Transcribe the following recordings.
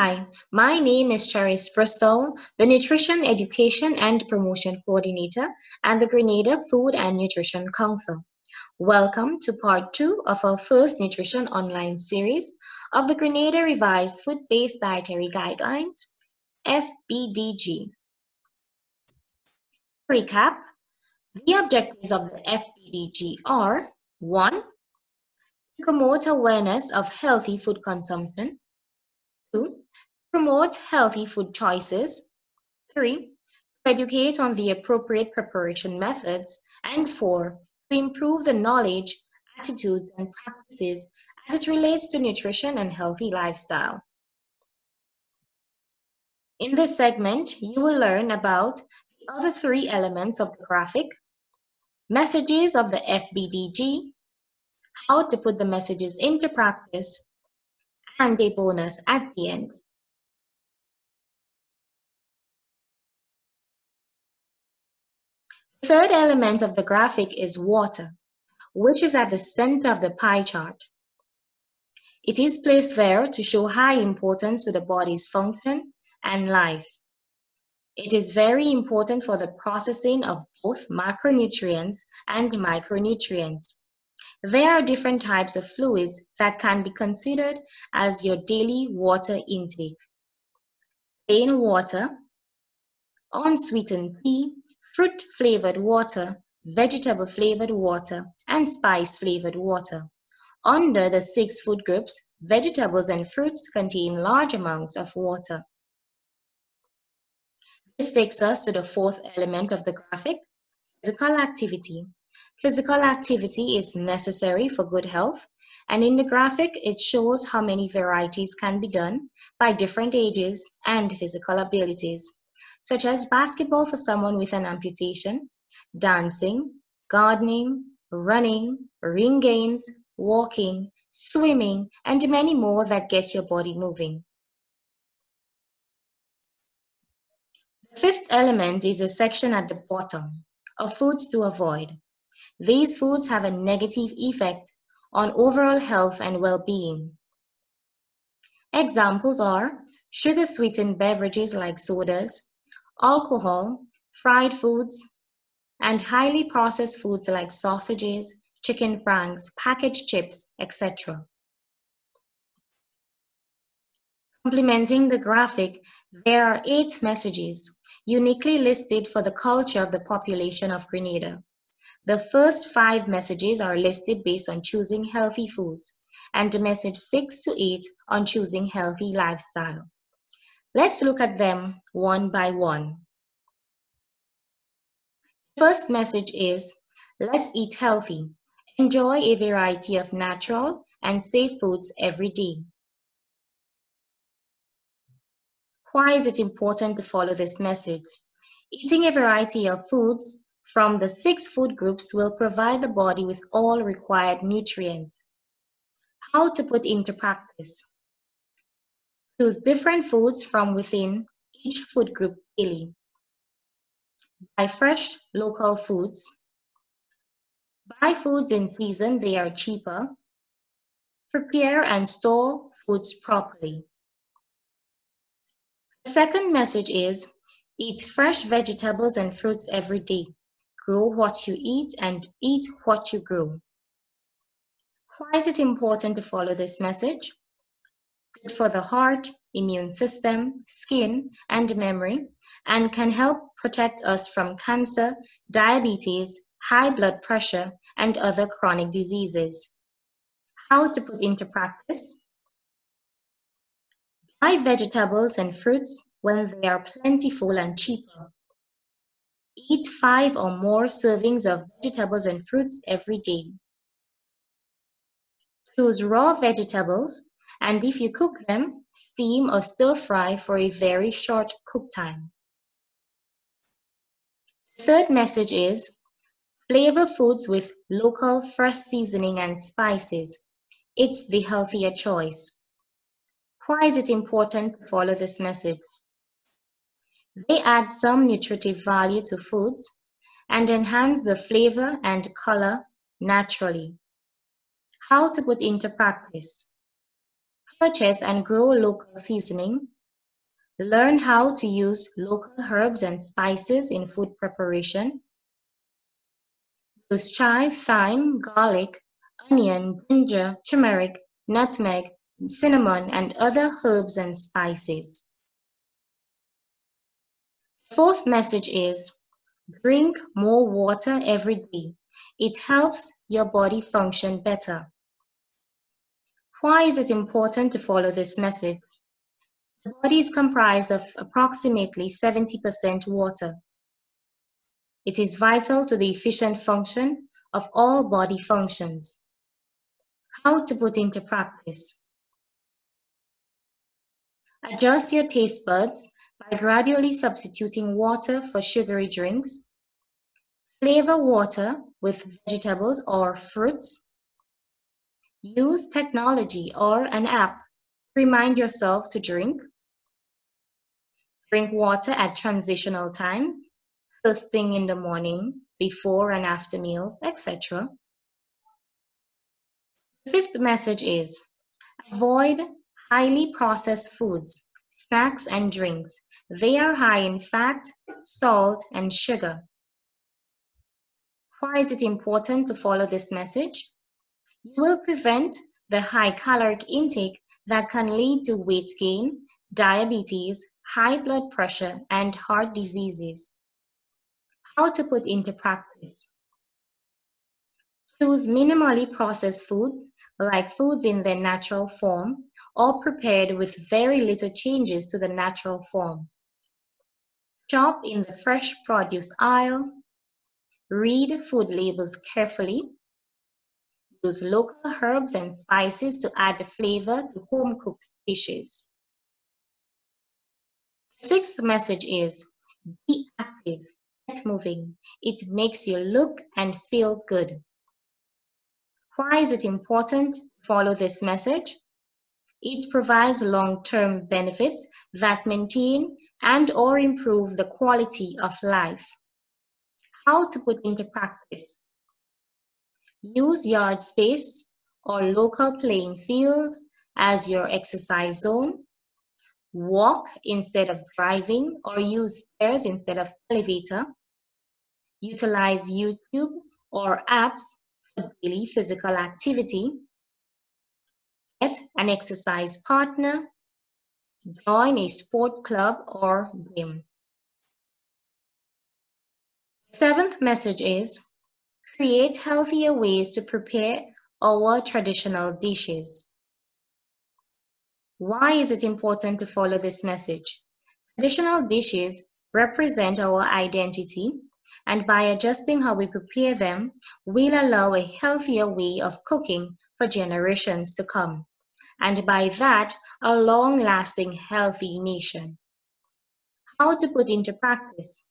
Hi, my name is Charis Bristol, the Nutrition Education and Promotion Coordinator at the Grenada Food and Nutrition Council. Welcome to part two of our first nutrition online series of the Grenada Revised Food-Based Dietary Guidelines, FBDG. Recap, the objectives of the FBDG are 1. To promote awareness of healthy food consumption. 2. Promote healthy food choices. 3. Educate on the appropriate preparation methods. And 4. To improve the knowledge, attitudes, and practices as it relates to nutrition and healthy lifestyle. In this segment, you will learn about the other three elements of the graphic, messages of the FBDG, how to put the messages into practice, and a bonus at the end. Third element of the graphic is water, which is at the center of the pie chart. It is placed there to show high importance to the body's function and life. It is very important for the processing of both macronutrients and micronutrients. There are different types of fluids that can be considered as your daily water intake. Plain water, unsweetened tea, fruit-flavored water, vegetable-flavored water, and spice-flavored water. Under the six food groups, vegetables and fruits contain large amounts of water. This takes us to the fourth element of the graphic, physical activity. Physical activity is necessary for good health, and in the graphic, it shows how many varieties can be done by different ages and physical abilities, such as basketball for someone with an amputation, dancing, gardening, running, ring games, walking, swimming, and many more that get your body moving. The fifth element is a section at the bottom of foods to avoid. These foods have a negative effect on overall health and well-being. Examples are sugar-sweetened beverages like sodas, alcohol, fried foods, and highly processed foods like sausages, chicken franks, packaged chips, etc. Complementing the graphic, there are eight messages uniquely listed for the culture of the population of Grenada. The first five messages are listed based on choosing healthy foods, and the message six to eight on choosing healthy lifestyle. Let's look at them one by one. First message is, let's eat healthy. Enjoy a variety of natural and safe foods every day. Why is it important to follow this message? Eating a variety of foods from the six food groups will provide the body with all required nutrients. How to put into practice. Choose different foods from within each food group daily. Buy fresh local foods. Buy foods in season, they are cheaper. Prepare and store foods properly. The second message is eat fresh vegetables and fruits every day. Grow what you eat and eat what you grow. Why is it important to follow this message? Good for the heart, immune system, skin, and memory, and can help protect us from cancer, diabetes, high blood pressure, and other chronic diseases. How to put into practice? Buy vegetables and fruits when they are plentiful and cheaper. Eat five or more servings of vegetables and fruits every day. Choose raw vegetables and if you cook them, steam or stir fry for a very short cook time. The third message is flavor foods with local fresh seasoning and spices. It's the healthier choice. Why is it important to follow this message? They add some nutritive value to foods and enhance the flavor and color naturally. How to put into practice. Purchase and grow local seasoning. Learn how to use local herbs and spices in food preparation. Use chive, thyme, garlic, onion, ginger, turmeric, nutmeg, cinnamon, and other herbs and spices. Fourth message is drink more water every day. It helps your body function better. Why is it important to follow this message? The body is comprised of approximately 70% water. It is vital to the efficient function of all body functions. How to put into practice? Adjust your taste buds by gradually substituting water for sugary drinks. Flavor water with vegetables or fruits. Use technology or an app remind yourself to drink. Drink water at transitional times, first thing in the morning, before and after meals, etc. The fifth message is avoid highly processed foods, snacks, and drinks. They are high in fat, salt, and sugar. Why is it important to follow this message? You will prevent the high caloric intake that can lead to weight gain, diabetes, high blood pressure, and heart diseases. How to put into practice? Choose minimally processed foods like foods in their natural form or prepared with very little changes to the natural form. Shop in the fresh produce aisle. Read food labels carefully. Use local herbs and spices to add flavor to home cooked dishes. The sixth message is be active, get moving. It makes you look and feel good. Why is it important to follow this message? It provides long-term benefits that maintain and or improve the quality of life. How to put into practice? Use yard space or local playing field as your exercise zone. Walk instead of driving or use stairs instead of elevator. Utilize YouTube or apps for daily physical activity, get an exercise partner, join a sport club or gym. Seventh message is create healthier ways to prepare our traditional dishes. Why is it important to follow this message? Traditional dishes represent our identity and by adjusting how we prepare them, we'll allow a healthier way of cooking for generations to come, and by that, a long-lasting healthy nation. How to put into practice?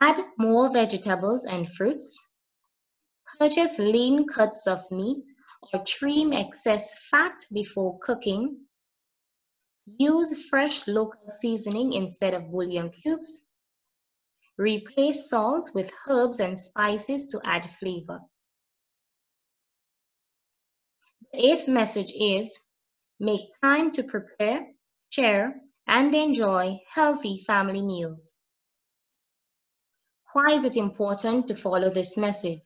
Add more vegetables and fruits. Purchase lean cuts of meat or trim excess fat before cooking. Use fresh local seasoning instead of bouillon cubes Replace salt with herbs and spices to add flavor. The eighth message is make time to prepare, share, and enjoy healthy family meals. Why is it important to follow this message?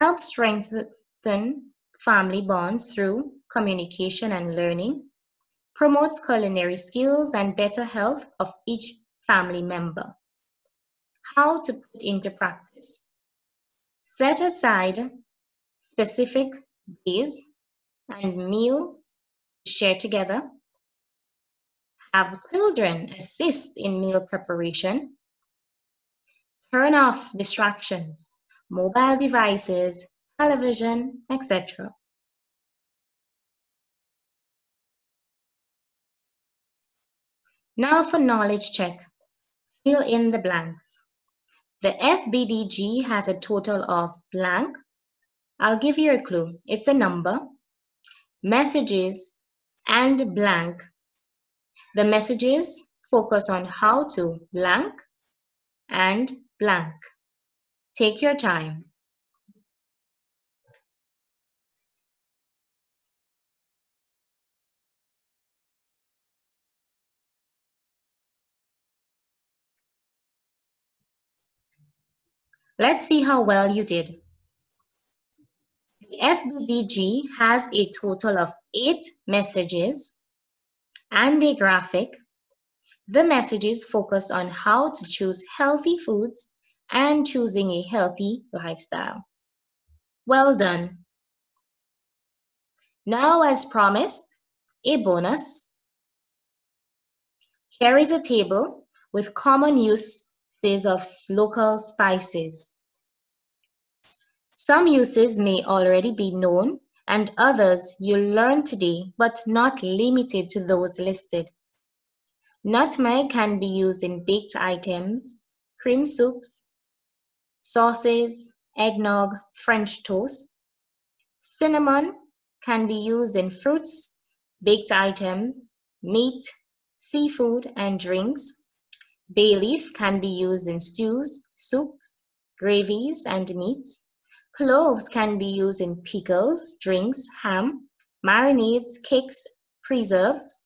Help strengthen family bonds through communication and learning, promotes culinary skills and better health of each family member how to put into practice. Set aside specific days and meal to share together. Have children assist in meal preparation. Turn off distractions, mobile devices, television, etc. Now for knowledge check. Fill in the blanks. The FBDG has a total of blank. I'll give you a clue. It's a number, messages, and blank. The messages focus on how to blank and blank. Take your time. Let's see how well you did. The FBDG has a total of eight messages and a graphic the messages focus on how to choose healthy foods and choosing a healthy lifestyle. Well done. Now, as promised, a bonus. Here is a table with common uses of local spices. Some uses may already be known and others you'll learn today, but not limited to those listed. Nutmeg can be used in baked items, cream soups, sauces, eggnog, French toast. Cinnamon can be used in fruits, baked items, meat, seafood, and drinks. Bay leaf can be used in stews, soups, gravies, and meats. Cloves can be used in pickles, drinks, ham, marinades, cakes, preserves.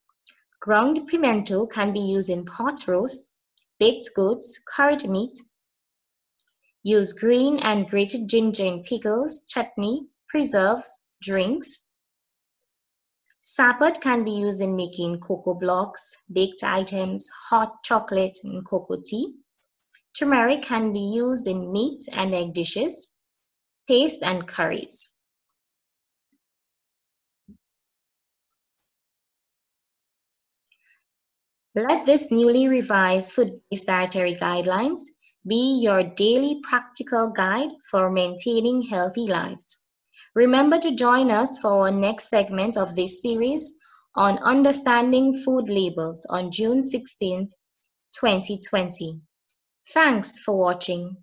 Ground pimento can be used in pot roast, baked goods, curried meat. Use green and grated ginger in pickles, chutney, preserves, drinks. Safford can be used in making cocoa blocks, baked items, hot chocolate, and cocoa tea. Turmeric can be used in meat and egg dishes, paste, and curries. Let this newly revised food-based dietary guidelines be your daily practical guide for maintaining healthy lives. Remember to join us for our next segment of this series on understanding food labels on June 16th, 2020. Thanks for watching.